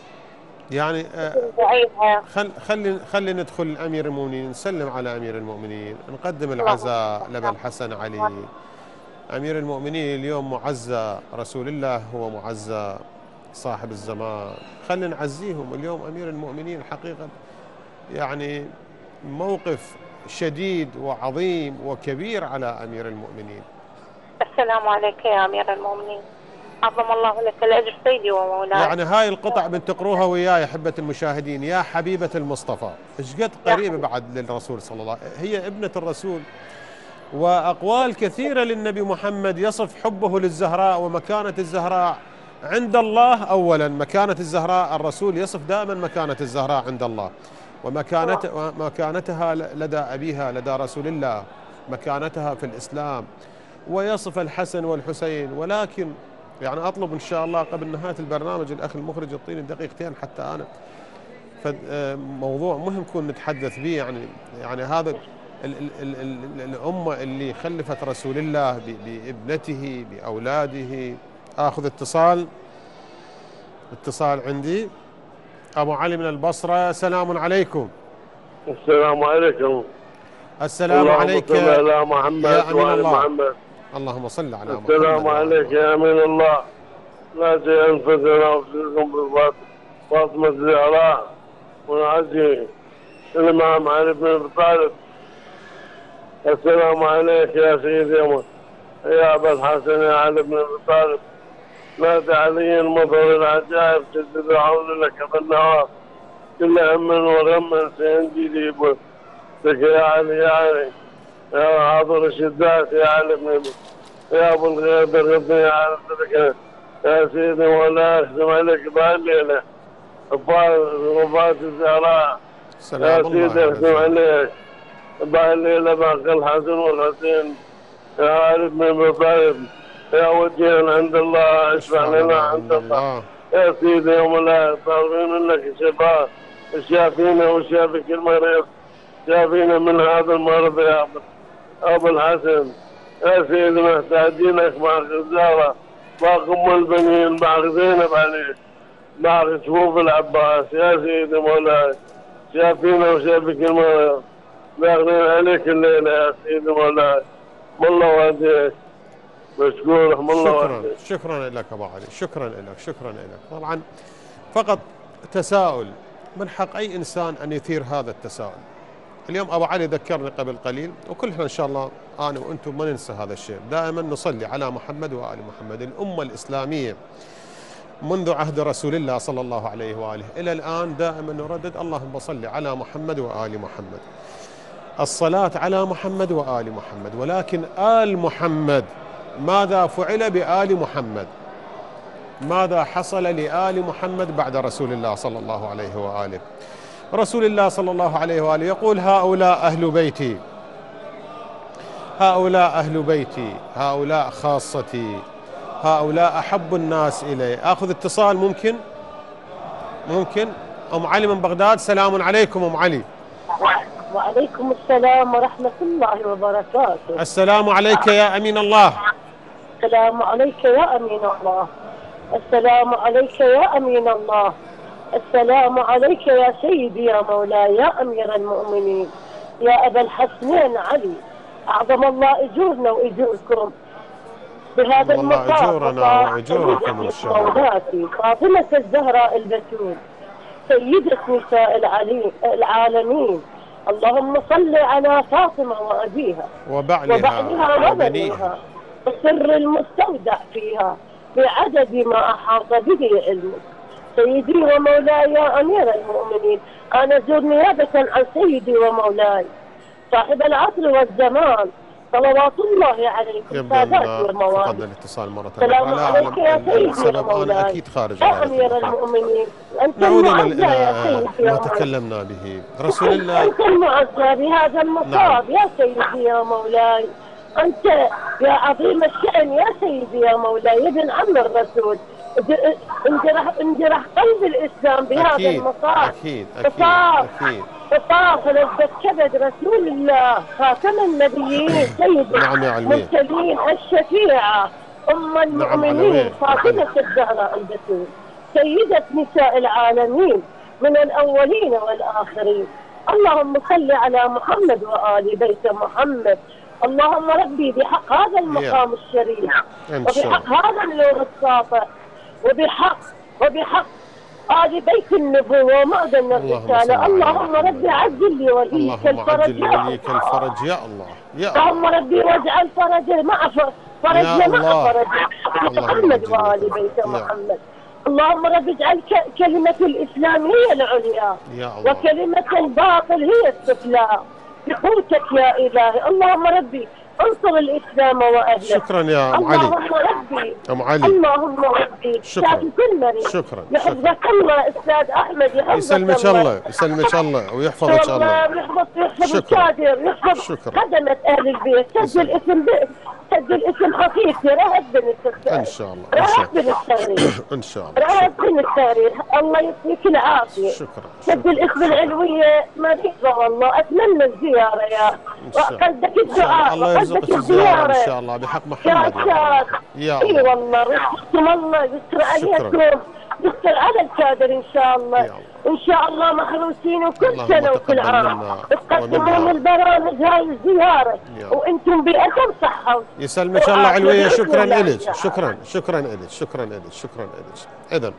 Speaker 2: يعني آه، خل خلي خلي ندخل أمير المؤمنين نسلم على أمير المؤمنين نقدم العزاء لبى الحسن علي. أمير المؤمنين اليوم معزى رسول الله هو معزى صاحب الزمان. خلينا نعزيهم اليوم أمير المؤمنين حقيقة يعني موقف شديد وعظيم وكبير على أمير المؤمنين.
Speaker 14: السلام عليك يا أمير المؤمنين. عظم الله لك الأجر سيدي ومولاي.
Speaker 2: يعني هاي القطع بنتقروها وياي أحبة المشاهدين. يا حبيبة المصطفى إيش قد قريبة بعد للرسول صلى الله عليه وسلم؟ هي ابنة الرسول. وأقوال كثيرة للنبي محمد يصف حبه للزهراء ومكانة الزهراء. عند الله أولا. مكانة الزهراء الرسول يصف دائما مكانة الزهراء عند الله. ومكانت ومكانتها لدى أبيها لدى رسول الله. مكانتها في الإسلام. ويصف الحسن والحسين. ولكن يعني أطلب إن شاء الله قبل نهاية البرنامج الأخ المخرج يعطيني دقيقتين حتى أنا. فموضوع مهم نكون نتحدث به. يعني يعني هذا ال ال ال ال الأمة اللي خلفت رسول الله بابنته بأولاده. آخذ اتصال. اتصال عندي. أبو علي من البصرة سلام عليكم.
Speaker 15: السلام عليكم.
Speaker 2: السلام عليك
Speaker 15: على محمد
Speaker 2: يا
Speaker 15: وعلى
Speaker 2: الله.
Speaker 15: محمد.
Speaker 2: اللهم صل على محمد.
Speaker 15: السلام عليك يا أمين الله. لا انفسنا وفيكم فاطمة الزهراء ونعزي الإمام علي بن أبي طالب. السلام عليك يا سيدي يا يا أبا الحسن يا علي بن أبي طالب. نادى علي المظهر العجائب جدد العون لك بالنهار كل هم وغم سينجي لي بك يا علي يا علي. يا حاضر الشدات يا أبي. يا أبو الغيب يا علي صدق يا سيدي ولا أخدم عليك بهالليله وفاة الزهراء. يا سيدي أخدم عليك. بهالليله باقي الحسن والحسين يا بن أبي طالب يا وجينا عند الله أشفع لنا عند الله. يا سيدي يا مولاي طالبين لك شفاء. شافينا وشافي كل مريض شافينا من هذا المرض يا ابو الحسن. يا سيدي محتاجينك مع الزهره باقي ام البنين مع زينب عليك مع شوف العباس. يا سيدي مولاي. شافينا وشافي كل مريض باخذين عليك الليلة يا سيدي مولاي. والله واديك مشكور رحم الله
Speaker 2: شكرا
Speaker 15: واديك
Speaker 2: شكرا لك أبو علي شكرا لك شكرا لك. طبعا فقط تساؤل من حق أي إنسان أن يثير هذا التساؤل؟ اليوم أبو علي ذكرني قبل قليل وكلنا إن شاء الله أنا وأنتم ما ننسى هذا الشيء. دائما نصلي على محمد وآل محمد الأمة الإسلامية منذ عهد رسول الله صلى الله عليه وآله إلى الآن دائما نردد اللهم صل على محمد وآل محمد. الصلاة على محمد وآل محمد ولكن آل محمد ماذا فعل بآل محمد؟ ماذا حصل لآل محمد بعد رسول الله صلى الله عليه وآله؟ رسول الله صلى الله عليه وآله يقول هؤلاء أهل بيتي هؤلاء أهل بيتي هؤلاء خاصتي هؤلاء أحب الناس إلي أخذ اتصال ممكن؟ ممكن؟ أم علي من بغداد سلام عليكم أم علي.
Speaker 16: وعليكم السلام ورحمة الله وبركاته.
Speaker 2: السلام عليك يا أمين الله.
Speaker 16: السلام عليك يا أمين الله. السلام عليك يا أمين الله. السلام عليك يا سيدي يا مولاي يا أمير المؤمنين. يا أبا الحسنين علي. أعظم الله أجورنا وأجوركم. بهذا المقام
Speaker 2: أجورنا وأجوركم إن شاء الله.
Speaker 16: مولاتي فاطمة الزهراء البتول. سيدة نساء العالمين. اللهم صل على فاطمة وأبيها.
Speaker 2: وبعلها
Speaker 16: وبعدها
Speaker 2: وبنيها.
Speaker 16: والسر المستودع فيها بعدد ما أحاط به علمك سيدي ومولاي يا أمير المؤمنين أنا زور نيابة عن سيدي ومولاي صاحب العصر والزمان. صلوات الله ساداتي
Speaker 2: أن
Speaker 16: وموالي
Speaker 2: فقدنا الاتصال مرة
Speaker 16: السلام
Speaker 2: لا
Speaker 16: عليك يا سيدي
Speaker 2: السبب أنا. أكيد خارج
Speaker 16: يا أمير. المؤمنين أنت المعزى يا سيدي
Speaker 2: ما. تكلمنا به. رسول الله.
Speaker 16: أنت المعزى بهذا المصاب يا سيدي يا مولاي. أنت يا عظيم الشأن يا سيدي يا مولاي ابن عم الرسول. انجرح انجرح قلب الإسلام بهذا
Speaker 2: أكيد
Speaker 16: المصاب
Speaker 2: أكيد أكيد أكيد.
Speaker 16: فصار لذة كبد رسول الله خاتم النبيين سيد
Speaker 2: نعم.
Speaker 16: المرسلين الشفيعة أم
Speaker 2: علوي.
Speaker 16: المؤمنين فاطمة الزهراء البتول سيدة نساء العالمين من الأولين والآخرين. اللهم صل على محمد وآل بيت محمد. اللهم ربي بحق هذا المقام الشريف. وبحق هذا النور الساطع. وبحق وبحق آل بيت النبوة
Speaker 2: صل
Speaker 16: الرسالة. اللهم ربي عجل لي وليك الفرج. يا الله.
Speaker 2: الفرج. يا الله. يا الله.
Speaker 16: اللهم ربي واجعل فرج مع ف-
Speaker 2: يا
Speaker 16: فرجنا
Speaker 2: الله.
Speaker 16: مع فرج محمد وآل. بيت. محمد. اللهم رب اجعل كلمة الإسلام هي العليا. وكلمة الباطل هي السفلى. بقوتك يا إلهي. اللهم ربي انصر الإسلام وأهله.
Speaker 2: شكرا يا أم علي.
Speaker 16: اللهم ربي.
Speaker 2: أم علي.
Speaker 16: اللهم ربي.
Speaker 2: شكراً.
Speaker 16: كل مريض.
Speaker 2: شكراً.
Speaker 16: يحفظك الله أستاذ أحمد يحفظك
Speaker 2: يسلمك الله. يسلمك الله ويحفظك الله.
Speaker 16: يحفظ يحفظ
Speaker 2: شكراً.
Speaker 16: الكادر يحفظ
Speaker 2: شكراً.
Speaker 16: خدمة أهل البيت سجل اسم بي- سجل اسم خفيفي رهب بن التغرير
Speaker 2: إن شاء الله
Speaker 16: رهب بن التغرير
Speaker 2: إن شاء الله.
Speaker 16: رهب بن التغرير الله يعطيك العافية.
Speaker 2: شكرا
Speaker 16: سجل اسم العلوية مريضة والله. أتمنى الزيارة يا.
Speaker 2: الله.
Speaker 16: الدعاء
Speaker 2: الله يرزقك إن
Speaker 16: الزيارة
Speaker 2: شاء الله بحق محمد. يا يا
Speaker 16: إي
Speaker 2: الله.
Speaker 16: والله رحمكم الله. يستر عليكم. يستر على الكادر إن شاء الله. إن شاء الله محروسين وكل سنة وكل عام. تقدمون. البرامج هاي الزياره
Speaker 2: يا.
Speaker 16: وأنتم بألف صحة.
Speaker 2: يسلمك الله علوية. شكرا
Speaker 16: يا
Speaker 2: شكرا شكرا إلك شكرا إلك شكرا إلك إذا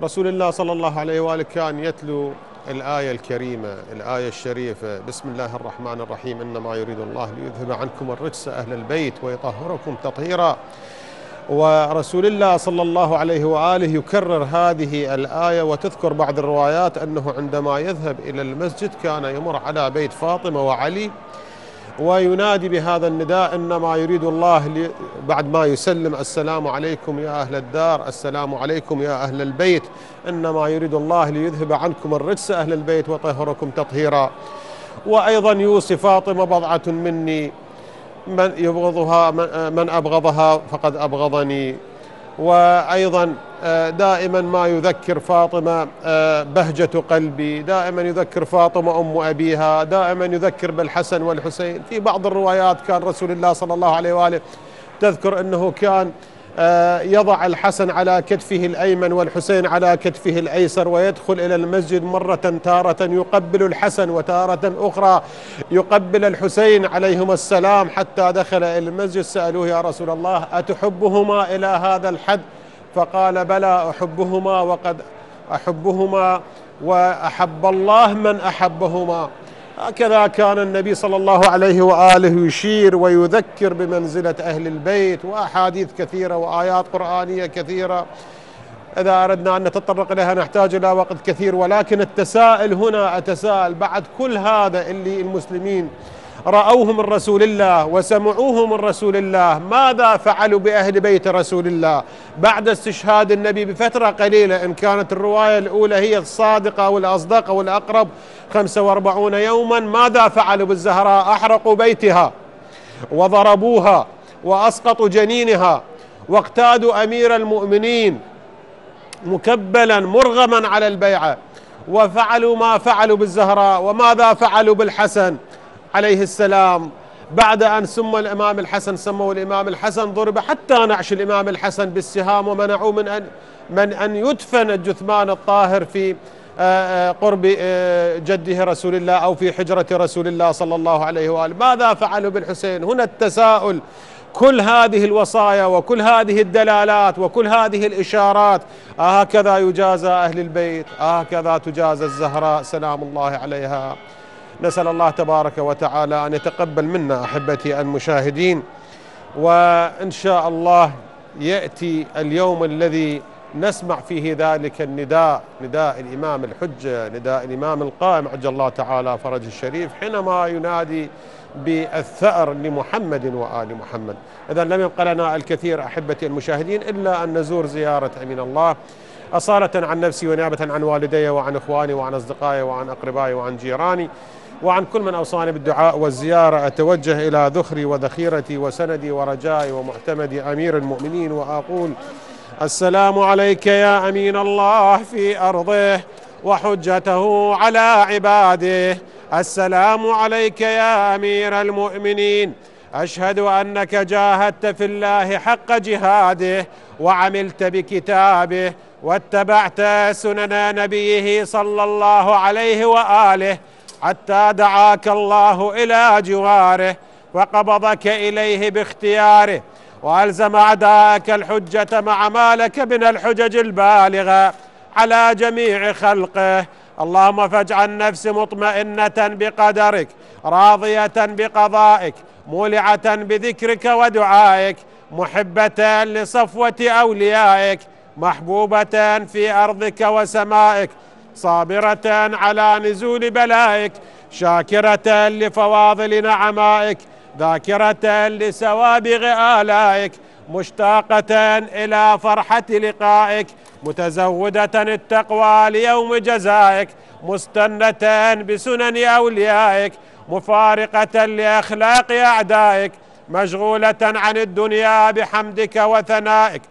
Speaker 2: رسول الله صلى الله عليه وآله كان يتلو الآية الكريمة الآية الشريفة. بسم الله الرحمن الرحيم. إنما يريد الله ليذهب عنكم الرجس أهل البيت ويطهركم تطهيرا. ورسول الله صلى الله عليه وآله يكرر هذه الآية وتذكر بعض الروايات أنه عندما يذهب إلى المسجد كان يمر على بيت فاطمة وعلي وينادي بهذا النداء إنما يريد الله بعد ما يسلم السلام عليكم يا أهل الدار السلام عليكم يا أهل البيت. إنما يريد الله ليذهب عنكم الرجس أهل البيت وطهركم تطهيرا. وأيضا يوصي فاطمة بضعة مني من يبغضها من- من أبغضها فقد أبغضني. وأيضا آه، دائما ما يذكر فاطمة آه، بهجة قلبي، دائما يذكر فاطمة أم أبيها، دائما يذكر بالحسن والحسين، في بعض الروايات كان رسول الله صلى الله عليه وآله تذكر أنه كان آه، يضع الحسن على كتفه الأيمن والحسين على كتفه الأيسر ويدخل إلى المسجد مرة تارة يقبل الحسن وتارة أخرى يقبل الحسين عليهما السلام حتى دخل إلى المسجد. سألوه يا رسول الله أتحبهما إلى هذا الحد؟ فقال بلى أحبهما وقد أحبهما وأحب الله من أحبهما. هكذا كان النبي صلى الله عليه وآله يشير ويذكر بمنزلة أهل البيت وأحاديث كثيرة وآيات قرآنية كثيرة. إذا أردنا أن نتطرق اليها نحتاج إلى وقت كثير ولكن التساؤل هنا أتساءل بعد كل هذا اللي المسلمين رأوه من رسول الله وسمعوه من رسول الله ماذا فعلوا بأهل بيت رسول الله؟ بعد استشهاد النبي بفترة قليلة إن كانت الرواية الأولى هي الصادقة والأصدق والأقرب 45 يوما ماذا فعلوا بالزهراء؟ أحرقوا بيتها وضربوها وأسقطوا جنينها واقتادوا أمير المؤمنين مكبلا مرغما على البيعة. وفعلوا ما فعلوا بالزهراء وماذا فعلوا بالحسن؟ عليه السلام بعد أن سمى الإمام الحسن سموا الإمام الحسن ضرب حتى نعش الإمام الحسن بالسهام ومنعوا من ان من أن يدفن الجثمان الطاهر في آه، آه، قرب آه، جده رسول الله أو في حجرة رسول الله صلى الله عليه وآله، ماذا فعلوا بالحسين؟ هنا التساؤل كل هذه الوصايا وكل هذه الدلالات وكل هذه الإشارات هكذا يجازى أهل البيت، هكذا تجازى الزهراء سلام الله عليها. نسأل الله تبارك وتعالى أن يتقبل منا أحبتي المشاهدين وإن شاء الله يأتي اليوم الذي نسمع فيه ذلك النداء نداء الإمام الحجة نداء الإمام القائم عجل الله تعالى فرج الشريف حينما ينادي بالثأر لمحمد وآل محمد. إذا لم يبقى لنا الكثير أحبتي المشاهدين إلا أن نزور زيارة أمين الله أصالة عن نفسي ونيابة عن والدي وعن إخواني وعن أصدقائي وعن أقربائي وعن جيراني. وعن كل من أوصاني بالدعاء والزيارة أتوجه إلى ذخري وذخيرتي وسندي ورجائي ومعتمدي أمير المؤمنين وأقول السلام عليك يا أمين الله في أرضه وحجته على عباده. السلام عليك يا أمير المؤمنين. أشهد أنك جاهدت في الله حق جهاده وعملت بكتابه واتبعت سنن نبيه صلى الله عليه وآله حتى دعاك الله إلى جواره وقبضك إليه باختياره وألزم أعداءك الحجة مع ما لك من الحجج البالغة على جميع خلقه. اللهم فاجعل نفسي مطمئنة بقدرك راضية بقضائك مولعة بذكرك ودعائك محبة لصفوة أوليائك محبوبة في أرضك وسمائك صابرة على نزول بلائك شاكرة لفواضل نعمائك ذاكرة لسوابغ آلائك مشتاقة إلى فرحة لقائك متزودة التقوى ليوم جزائك مستنة بسنن أوليائك مفارقة لأخلاق أعدائك مشغولة عن الدنيا بحمدك وثنائك.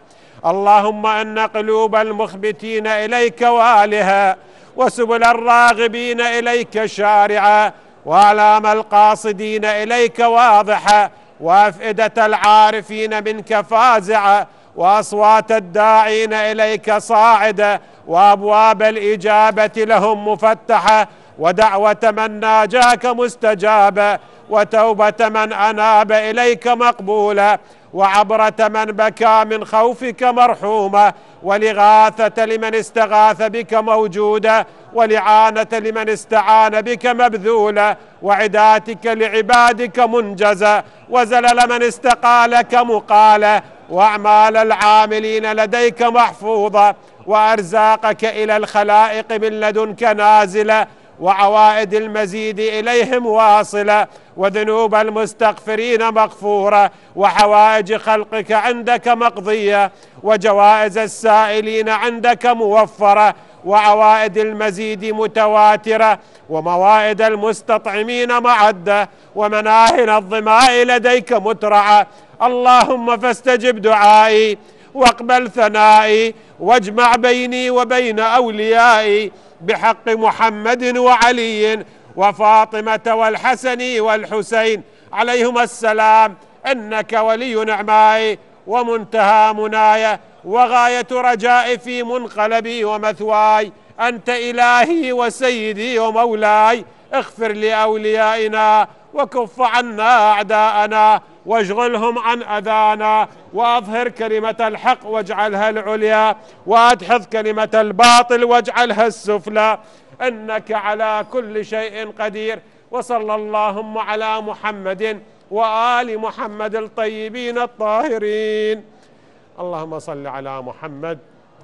Speaker 2: اللهم أن قلوب المخبتين إليك والها وسبل الراغبين إليك شارعا واعلام القاصدين إليك واضحه وأفئدة العارفين منك فازعه وأصوات الداعين إليك صاعده وأبواب الإجابة لهم مفتحه ودعوة من ناجاك مستجابه وتوبة من أناب إليك مقبوله وعبرة من بكى من خوفك مرحومة ولغاثة لمن استغاث بك موجودة ولعانة لمن استعان بك مبذولة وعداتك لعبادك منجزة وزلل من استقالك مقالة وأعمال العاملين لديك محفوظة وأرزاقك إلى الخلائق من لدنك نازلة وعوائد المزيد إليهم واصلة وذنوب المستغفرين مغفورة وحوائج خلقك عندك مقضية وجوائز السائلين عندك موفرة وعوائد المزيد متواترة وموائد المستطعمين معدة ومناهل الظماء لديك مترعة. اللهم فاستجب دعائي واقبل ثنائي واجمع بيني وبين أوليائي بحق محمد وعلي وفاطمة والحسن والحسين. عليهما السلام. إنك ولي نعمائي ومنتهى مناي وغاية رجائي في منقلبي ومثواي. أنت إلهي وسيدي ومولاي. اغفر لأوليائنا وكف عنا أعداءنا واشغلهم عن أذانا وأظهر كلمة الحق واجعلها العليا وأدحض كلمة الباطل واجعلها السفلى. إنك على كل شيء قدير. وصلى اللهم على محمد وآل محمد الطيبين الطاهرين. اللهم صل على محمد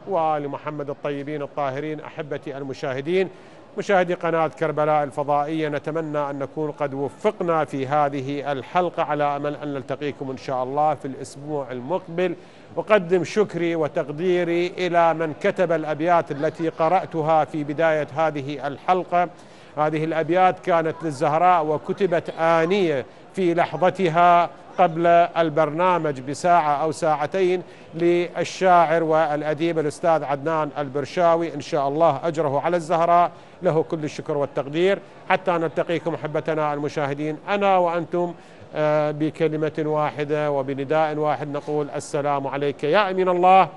Speaker 2: وآل محمد الطيبين الطاهرين. أحبتي المشاهدين مشاهدي قناة كربلاء الفضائية نتمنى أن نكون قد وفقنا في هذه الحلقة على أمل أن نلتقيكم إن شاء الله في الأسبوع المقبل. أقدم شكري وتقديري إلى من كتب الأبيات التي قرأتها في بداية هذه الحلقة. هذه الأبيات كانت للزهراء وكتبت آنية في لحظتها. قبل البرنامج بساعة أو ساعتين للشاعر والأديب الأستاذ عدنان البرشاوي. إن شاء الله أجره على الزهراء. له كل الشكر والتقدير. حتى نلتقيكم أحبتنا المشاهدين أنا وأنتم آه، بكلمة واحدة وبنداء واحد نقول السلام عليك يا أمين الله.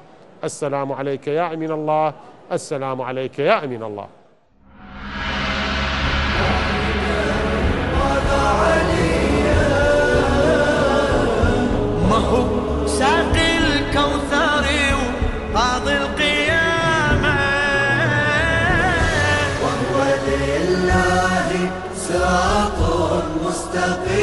Speaker 2: السلام عليك يا أمين الله. السلام عليك يا أمين الله.
Speaker 10: صراط مستقيم.